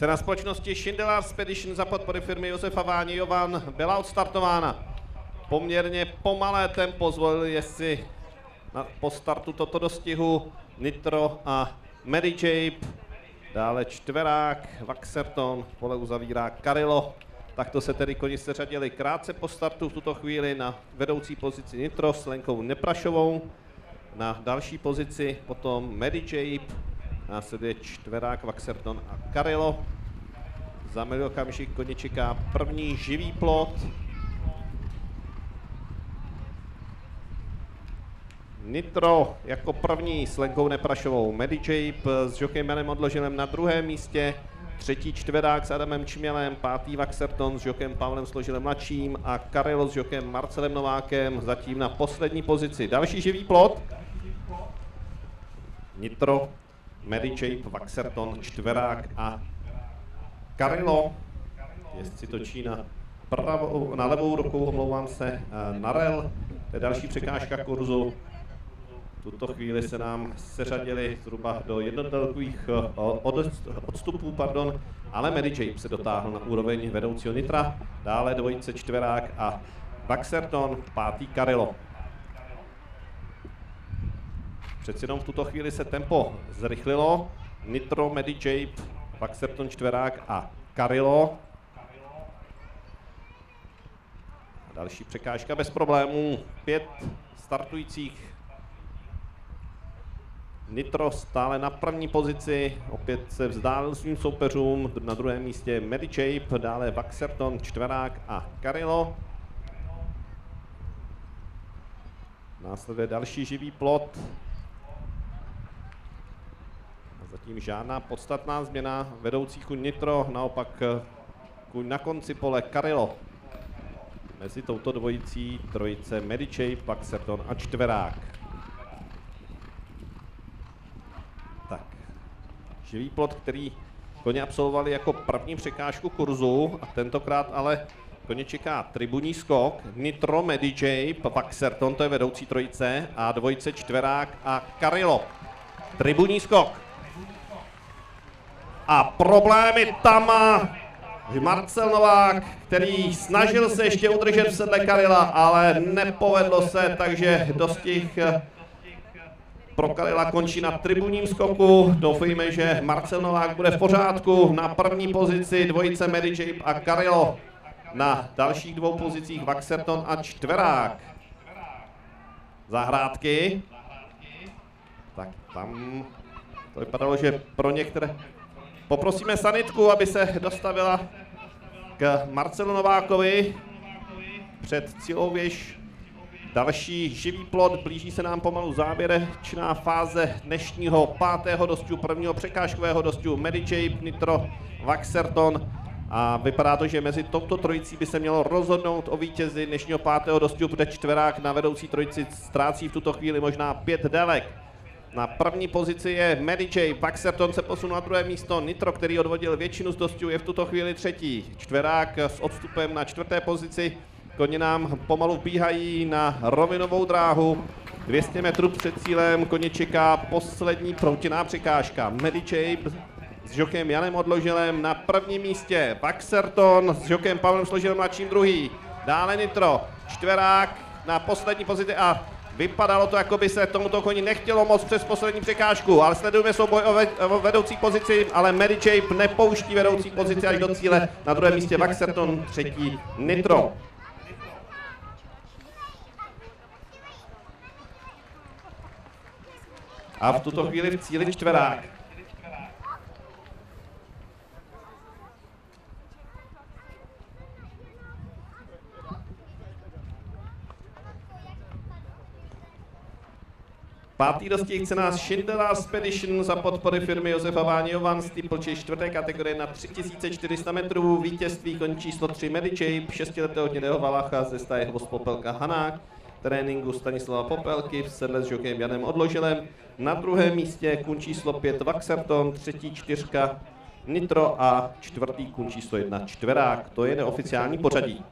Cena společnosti Schindler Spedition za podpory firmy Josefa Váni Jovan byla odstartována. Poměrně pomalé tempo zvolili jezdci na, po startu toto dostihu Nitro a Mary Jape. Dále čtverák, Vaxerton, pole uzavírá Karilo. Takto se tedy koni seřadili krátce po startu v tuto chvíli na vedoucí pozici Nitro s Lenkou Neprašovou. Na další pozici potom Mary Jape, následuje čtverák, Vaxerton a Karilo. Za milý okamžik koně čeká první živý plot. Nitro jako první s Lenkou Neprašovou, Medy Jape s Jokem Janem Odloženem na druhém místě, třetí čtverák s Adamem Čmělem, pátý Vaxerton s Jokem Pavlem Složilem mladším a Karelo s Jokem Marcelem Novákem zatím na poslední pozici. Další živý plot. Nitro, Mary Vaxerton, čtverák a Karilo. Jezdci točí na, pravou, na levou rukou, omlouvám se, Narel. To je další překážka kurzu. V tuto chvíli se nám seřadili zhruba do jednotelkových odstupů, pardon, ale Mary se dotáhl na úroveň vedoucího Nitra, dále dvojice čtverák a Vaxerton, pátý Karilo. Přeci jenom v tuto chvíli se tempo zrychlilo. Nitro, Medy Jape, Vaxerton čtverák a Karilo. A další překážka bez problémů. Pět startujících Nitro stále na první pozici, opět se vzdálil svým soupeřům, na druhém místě Medicape, dále Vaxerton, Čtverák a Karilo. Následuje další živý plot. Zatím žádná podstatná změna vedoucí kuň Nitro, naopak kuň na konci pole Karilo. Mezi touto dvojicí trojice Medicape, Vaxerton a Čtverák. živý plot, který koně absolvovali jako první překážku kurzu a tentokrát ale koně čeká tribunní skok, Nitro, Medijay, Paxerton, to je vedoucí trojice a dvojice čtverák a Karilo. Tribunní skok. A problémy tam má Marcel Novák, který snažil se ještě udržet v sedle Karila, ale nepovedlo se, takže dostih Prokalila končí na tribunním skoku. Doufejme, že Marcel Novák bude v pořádku. Na první pozici dvojice Medicape a Karilo. Na dalších dvou pozicích Vaxerton a Čtverák. Zahrádky. Tak tam to vypadalo, že pro některé... Poprosíme sanitku, aby se dostavila k Marcelu Novákovi před cílovou věž Další živý plot, blíží se nám pomalu závěrečná fáze dnešního pátého dostu, prvního překážkového dostu Medicape, Nitro, Vaxerton a vypadá to, že mezi touto trojicí by se mělo rozhodnout o vítězi dnešního pátého dostu, protože čtverák na vedoucí trojici ztrácí v tuto chvíli možná pět delek. Na první pozici je Medicape, Vaxerton se posunul na druhé místo, Nitro, který odvodil většinu z dostů, je v tuto chvíli třetí. Čtverák s odstupem na čtvrté pozici Koně nám pomalu bíhají na rovinovou dráhu. 200 metrů před cílem koně čeká poslední proutěná překážka. Medicape s žokem Janem Odložilem na prvním místě. Vaxerton s žokem Pavlem Složilem mladším druhý. Dále Nitro, čtverák na poslední pozici a Vypadalo to, jako by se tomuto koni nechtělo moc přes poslední překážku, ale sledujeme souboj o, vedoucí pozici, ale Medicape nepouští vedoucí pozici až do cíle. Na druhém místě Vaxerton, třetí Nitro. A v tuto chvíli v cíli čtverák. Pátý dostih nás Schindler Spedition za podpory firmy Josefa Váňovan, steeplechase čtvrté kategorie na 3400 metrů, vítězství končí číslo 3 Medicape, šestiletého hnědého valacha ze staje Hvost Popelka Hanák, tréninku Stanislava Popelky v sedle s žokem Janem Odložilem. Na druhém místě kun číslo 5 Vaxerton, třetí čtyřka Nitro a čtvrtý kun číslo 1 Čtverák. To je neoficiální pořadí.